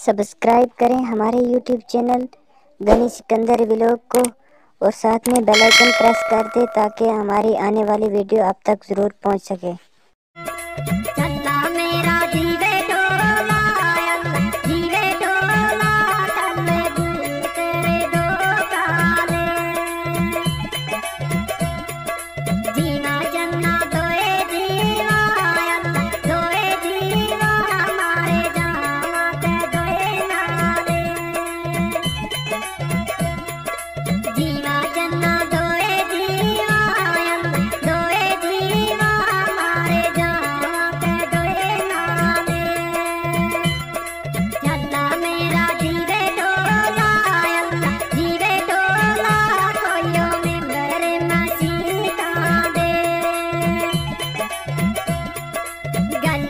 Subscribe करें हमारे YouTube channel Ghani Sikandar vlog को और साथ में बेल आइकन प्रेस कर दें ताकि हमारी आने वाली वीडियो आप तक ज़रूर पहुँच सके।